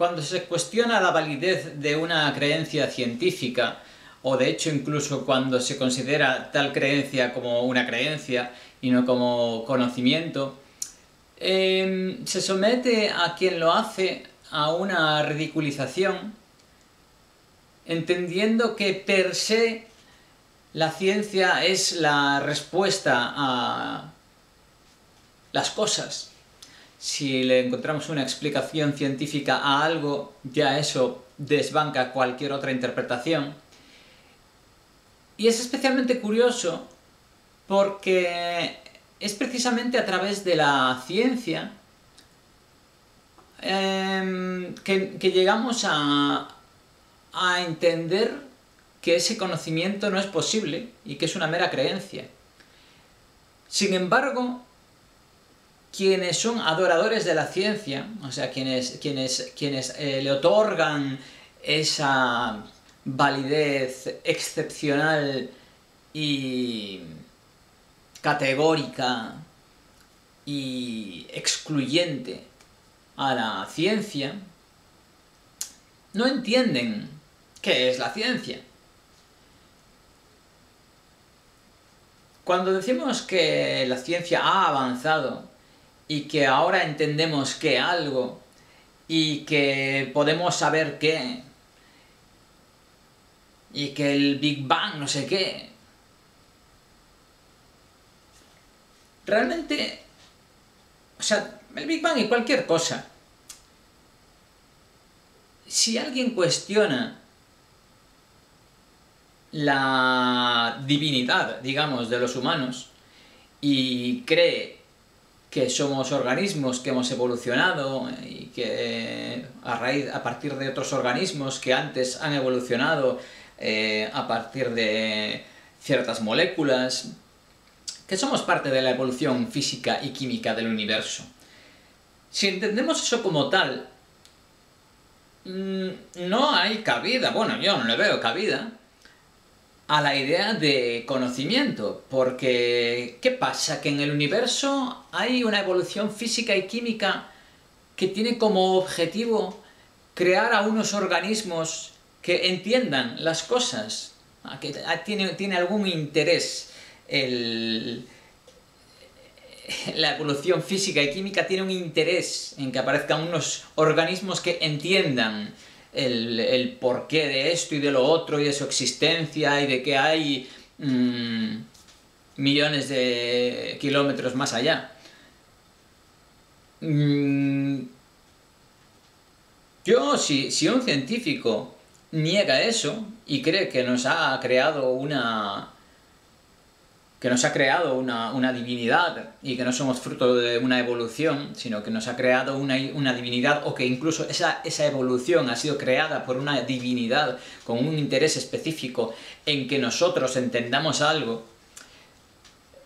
cuando se cuestiona la validez de una creencia científica, o de hecho incluso cuando se considera tal creencia como una creencia y no como conocimiento, em, se somete a quien lo hace a una ridiculización, entendiendo que per se la ciencia es la respuesta a las cosas. Si le encontramos una explicación científica a algo, ya eso desbanca cualquier otra interpretación. Y es especialmente curioso porque es precisamente a través de la ciencia em, que, llegamos a, a entender que ese conocimiento no es posible y que es una mera creencia. Sin embargo, quienes son adoradores de la ciencia, o sea, quienes, quienes, quienes eh, le otorgan esa validez excepcional y categórica y excluyente a la ciencia, no entienden qué es la ciencia. Cuando decimos que la ciencia ha avanzado y que ahora entendemos que algo y que podemos saber qué y que el Big Bang no sé qué. Realmente, o sea, el Big Bang y cualquier cosa. Si alguien cuestiona la divinidad, digamos, de los humanos y cree que somos organismos que hemos evolucionado y que a, raíz, a partir de otros organismos que antes han evolucionado eh, a partir de ciertas moléculas, que somos parte de la evolución física y química del universo. Si entendemos eso como tal, mm, no hay cabida, bueno, yo no le veo cabida, a la idea de conocimiento, porque ¿qué pasa? Que en el universo hay una evolución física y química que tiene como objetivo crear a unos organismos que entiendan las cosas, que tiene, tiene algún interés la evolución física y química tiene un interés en que aparezcan unos organismos que entiendan el, porqué de esto y de lo otro y de su existencia y de que hay mm, millones de kilómetros más allá. Mm, yo, si, si un científico niega eso y cree que nos ha creado una, que nos ha creado una, divinidad y que no somos fruto de una evolución, sino que nos ha creado una, divinidad o que incluso esa, esa, evolución ha sido creada por una divinidad con un interés específico en que nosotros entendamos algo,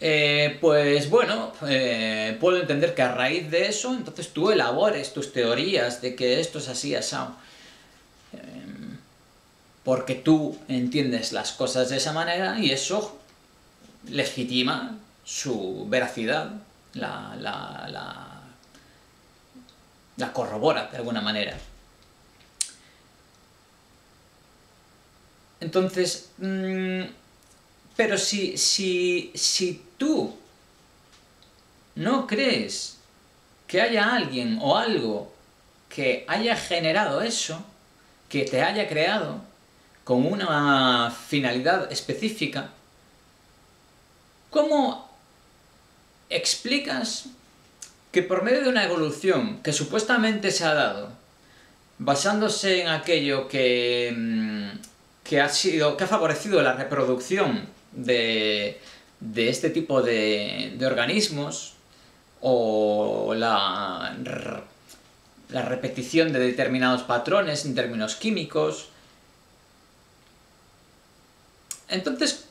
eh, pues bueno, eh, puedo entender que a raíz de eso, entonces tú elabores tus teorías de que esto es así, asado. Em, porque tú entiendes las cosas de esa manera y eso legitima su veracidad, la, la, la, corrobora de alguna manera. Entonces, mm, pero si, si, si tú no crees que haya alguien o algo que haya generado eso, que te haya creado con una finalidad específica, ¿Cómo explicas que por medio de una evolución que supuestamente se ha dado, basándose en aquello que, mm, que, ha, sido, que ha favorecido la reproducción de, este tipo de, organismos, o la, la repetición de determinados patrones en términos químicos, entonces,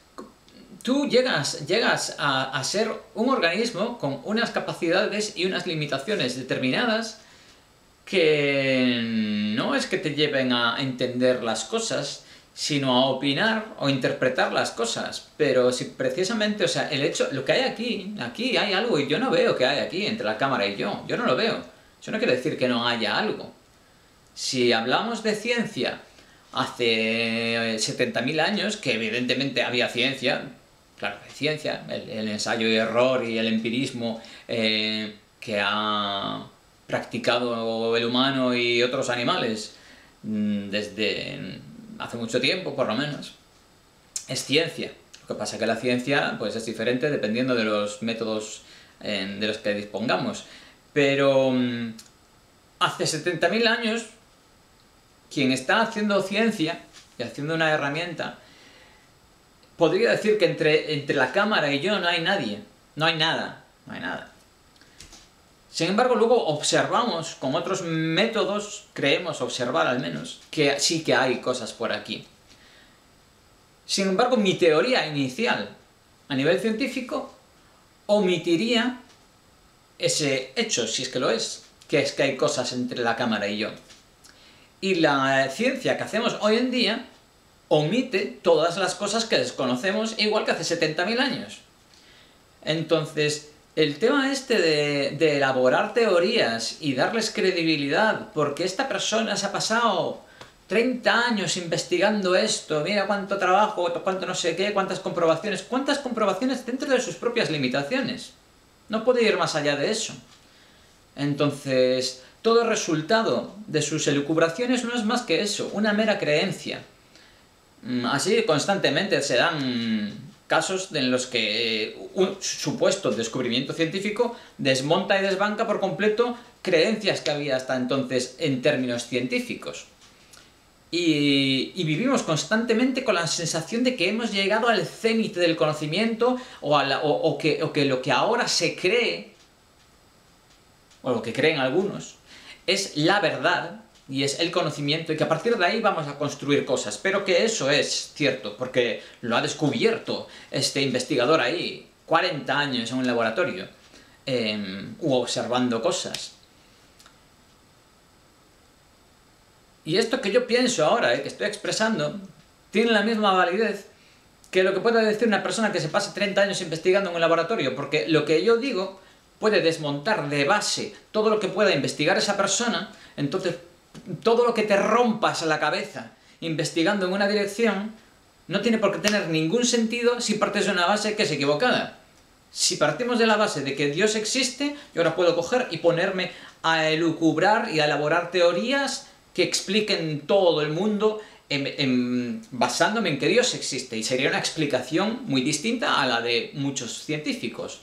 tú llegas, llegas a, ser un organismo con unas capacidades y unas limitaciones determinadas que no es que te lleven a entender las cosas, sino a opinar o interpretar las cosas. Pero si precisamente, o sea, el hecho, lo que hay aquí, aquí hay algo y yo no veo que hay aquí entre la cámara y yo, yo no lo veo. Eso no quiere decir que no haya algo. Si hablamos de ciencia hace 70.000 años, que evidentemente había ciencia, claro, hay ciencia, el, ensayo y error y el empirismo eh, que ha practicado el humano y otros animales mm, desde hace mucho tiempo, por lo menos, es ciencia. Lo que pasa es que la ciencia pues, es diferente dependiendo de los métodos de los que dispongamos. Pero mm, hace 70.000 años, quien está haciendo ciencia y haciendo una herramienta, podría decir que entre, entre la cámara y yo no hay nadie, no hay nada, no hay nada. Sin embargo, luego observamos con otros métodos, creemos observar al menos, que sí que hay cosas por aquí. Sin embargo, mi teoría inicial a nivel científico omitiría ese hecho, si es que lo es, que es que hay cosas entre la cámara y yo. Y la ciencia que hacemos hoy en día omite todas las cosas que desconocemos igual que hace 70.000 años. Entonces, el tema este de, elaborar teorías y darles credibilidad, porque esta persona se ha pasado 30 años investigando esto, mira cuánto trabajo, cuánto no sé qué, cuántas comprobaciones, cuántas comprobaciones dentro de sus propias limitaciones. No puede ir más allá de eso. Entonces, todo resultado de sus elucubraciones no es más que eso, una mera creencia. Mm, así constantemente se dan casos en los que eh, un supuesto descubrimiento científico desmonta y desbanca por completo creencias que había hasta entonces en términos científicos. Y, vivimos constantemente con la sensación de que hemos llegado al cenit del conocimiento o, que, o que lo que ahora se cree, o lo que creen algunos, es la verdad y es el conocimiento y que a partir de ahí vamos a construir cosas. Pero que eso es cierto, porque lo ha descubierto este investigador ahí, 40 años en un laboratorio, eh, u observando cosas. Y esto que yo pienso ahora, eh, que estoy expresando, tiene la misma validez que lo que puede decir una persona que se pase 30 años investigando en un laboratorio, porque lo que yo digo puede desmontar de base todo lo que pueda investigar esa persona, entonces todo lo que te rompas la cabeza investigando en una dirección no tiene por qué tener ningún sentido si partes de una base que es equivocada. Si partimos de la base de que Dios existe, yo ahora puedo coger y ponerme a elucubrar y a elaborar teorías que expliquen todo el mundo basándome en que Dios existe. Y sería una explicación muy distinta a la de muchos científicos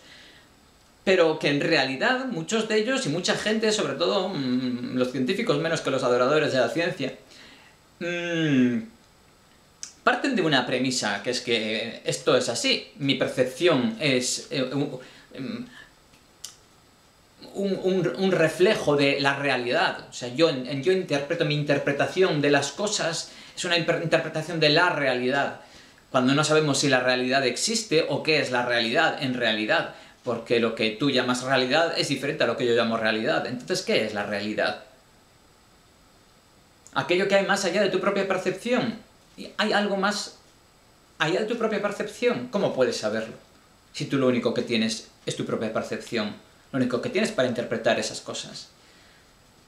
pero que en realidad muchos de ellos y mucha gente, sobre todo mm, los científicos menos que los adoradores de la ciencia, mm, parten de una premisa, que es que esto es así, mi percepción es eh, mm, un, reflejo de la realidad, o sea, yo, yo interpreto mi interpretación de las cosas, es una interpretación de la realidad, cuando no sabemos si la realidad existe o qué es la realidad en realidad porque lo que tú llamas realidad es diferente a lo que yo llamo realidad. Entonces, ¿qué es la realidad? Aquello que hay más allá de tu propia percepción. ¿Hay algo más allá de tu propia percepción? ¿Cómo puedes saberlo? Si tú lo único que tienes es tu propia percepción. Lo único que tienes para interpretar esas cosas.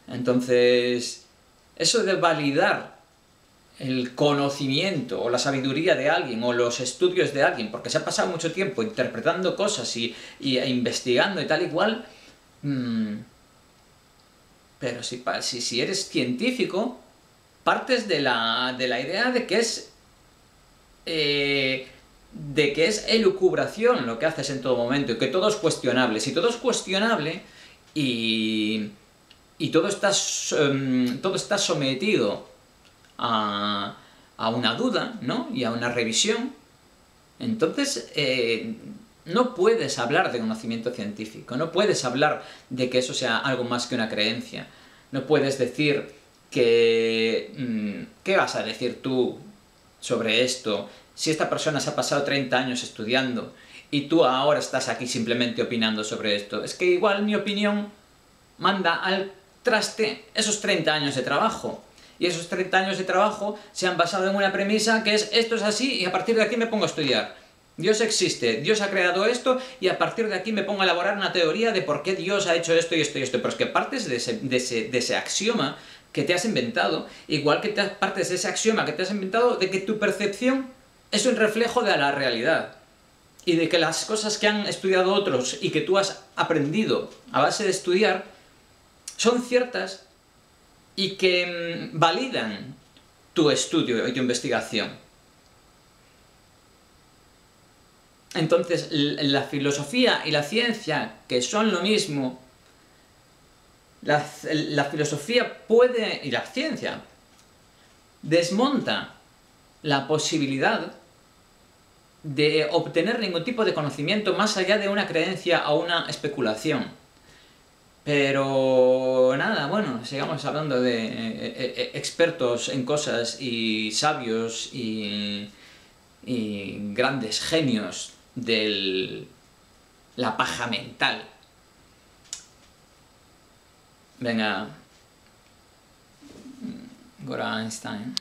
Entonces, eso de validar el conocimiento o la sabiduría de alguien o los estudios de alguien, porque se ha pasado mucho tiempo interpretando cosas y, e investigando y tal y cual, mm, pero si, si, si, eres científico, partes de la, de la idea de que es... Eh, de que es elucubración lo que haces en todo momento y que todo es cuestionable. Si todo es cuestionable y, y todo, está, em, todo está sometido a, una duda, ¿no? Y a una revisión, entonces eh, no puedes hablar de conocimiento científico, no puedes hablar de que eso sea algo más que una creencia, no puedes decir que... Mm, ¿Qué vas a decir tú sobre esto si esta persona se ha pasado 30 años estudiando y tú ahora estás aquí simplemente opinando sobre esto? Es que igual mi opinión manda al traste esos 30 años de trabajo y esos 30 años de trabajo se han basado en una premisa que es esto es así y a partir de aquí me pongo a estudiar. Dios existe, Dios ha creado esto y a partir de aquí me pongo a elaborar una teoría de por qué Dios ha hecho esto y esto y esto. Pero es que partes de ese, de ese, axioma que te has inventado, igual que te partes de ese axioma que te has inventado de que tu percepción es un reflejo de la realidad y de que las cosas que han estudiado otros y que tú has aprendido a base de estudiar son ciertas y que mm, validan tu estudio y tu investigación. Entonces, la filosofía y la ciencia, que son lo mismo, la, la filosofía puede, y la ciencia, desmonta la posibilidad de obtener ningún tipo de conocimiento más allá de una creencia o una especulación. Pero sigamos hablando de eh, eh, eh, expertos en cosas y sabios y, y grandes genios de la paja mental. Venga, Gora Einstein.